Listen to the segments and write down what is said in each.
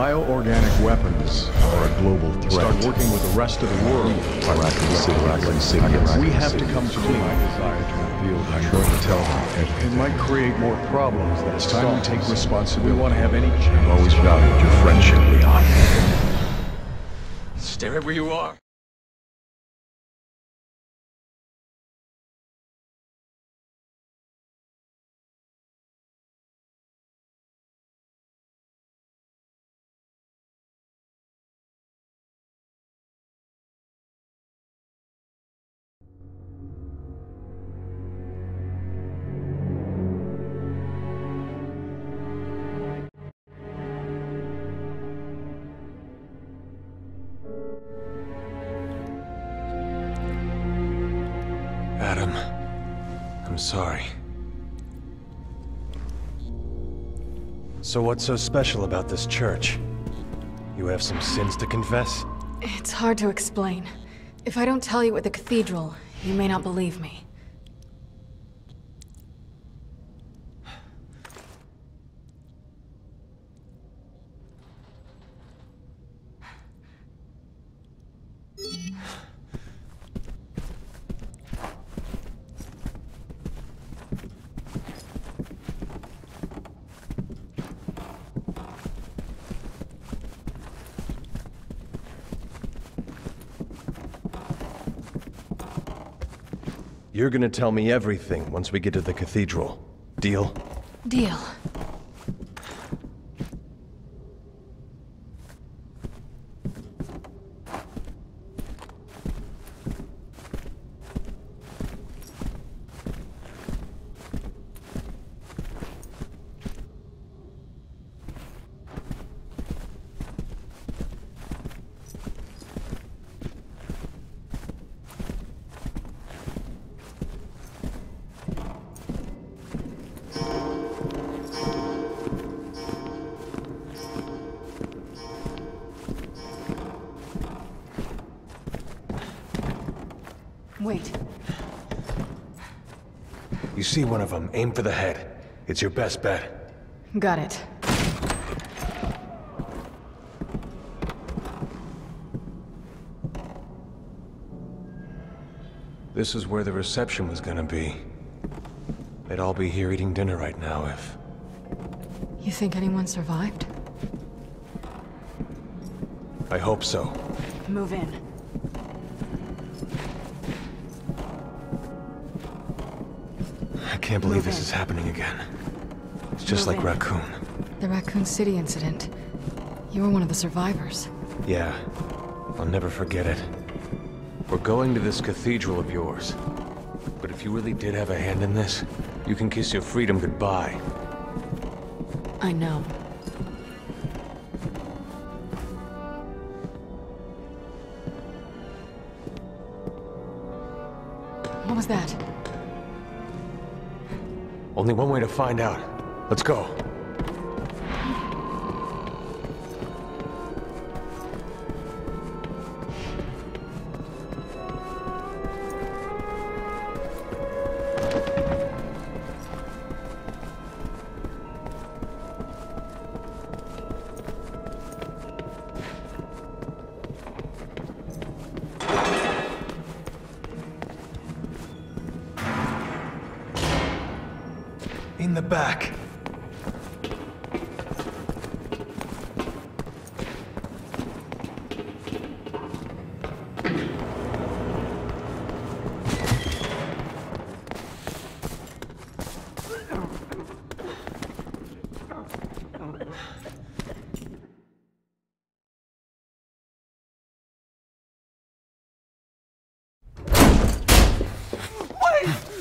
Bioorganic weapons are a global threat. Start working with the rest of the world. Raccoon City, Raccoon City, We have to come to my desire to reveal the I'm going to tell them everything. It might create more problems than it's time we take responsibility. We want to have any chance. I've always valued your friendship, Leon. Stay right where you are. Sorry. So what's so special about this church? You have some sins to confess? It's hard to explain. If I don't tell you at the cathedral, you may not believe me. You're gonna tell me everything once we get to the cathedral. Deal? Deal. Wait. You see one of them, aim for the head. It's your best bet. Got it. This is where the reception was gonna be. They'd all be here eating dinner right now if... You think anyone survived? I hope so. Move in. Can't believe Move this in. is happening again. It's just Move like in. Raccoon. The Raccoon City incident. You were one of the survivors. Yeah, I'll never forget it. We're going to this cathedral of yours. But if you really did have a hand in this, you can kiss your freedom goodbye. I know. What was that? Only one way to find out. Let's go. The back.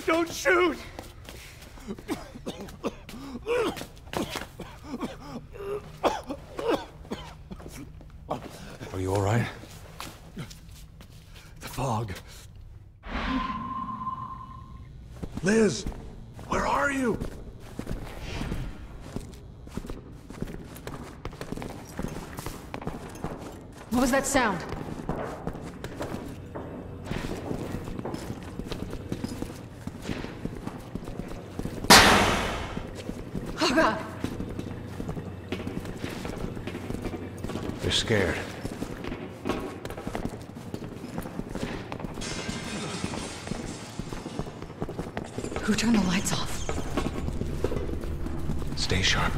Don't shoot! Are you alright? The fog. Liz! Where are you? What was that sound? Scared. Who turned the lights off? Stay sharp.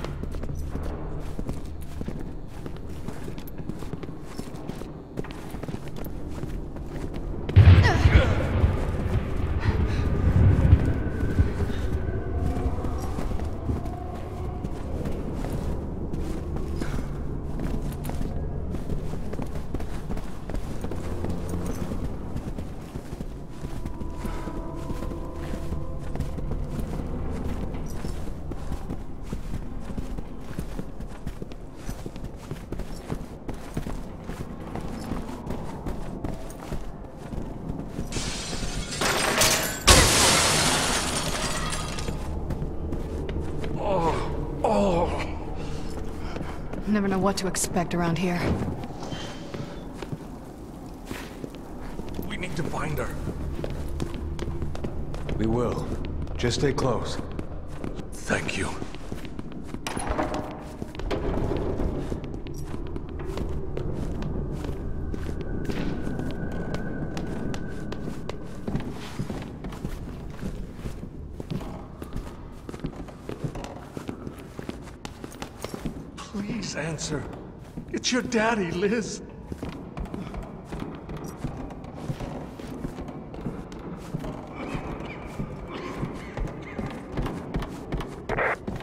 I never know what to expect around here. We need to find her. We will. Just stay close. Thank you. Answer. It's your daddy, Liz.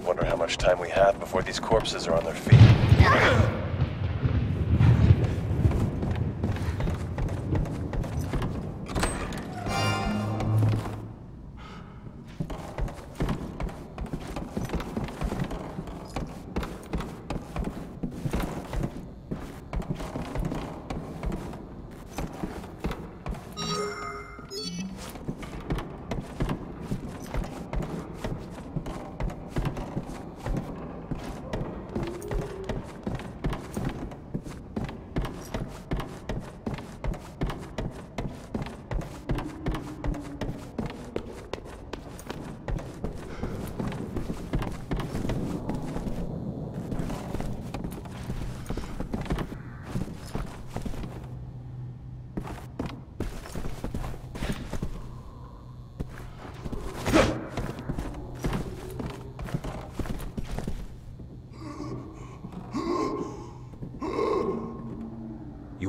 Wonder how much time we have before these corpses are on their feet.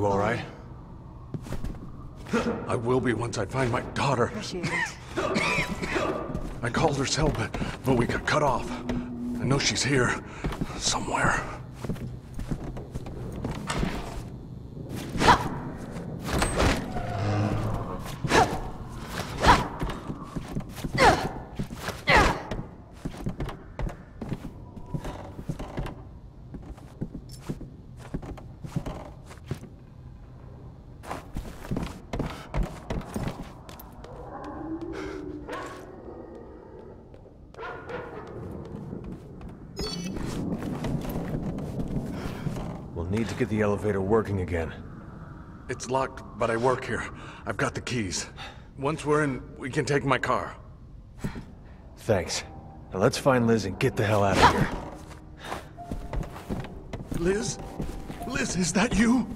You all right? I will be once I find my daughter. Appreciate it. I called her cell, but, but we got cut off. I know she's here. Somewhere. We'll need to get the elevator working again. It's locked, but I work here. I've got the keys. Once we're in, we can take my car. Thanks. Now let's find Liz and get the hell out of here. Liz? Liz, is that you?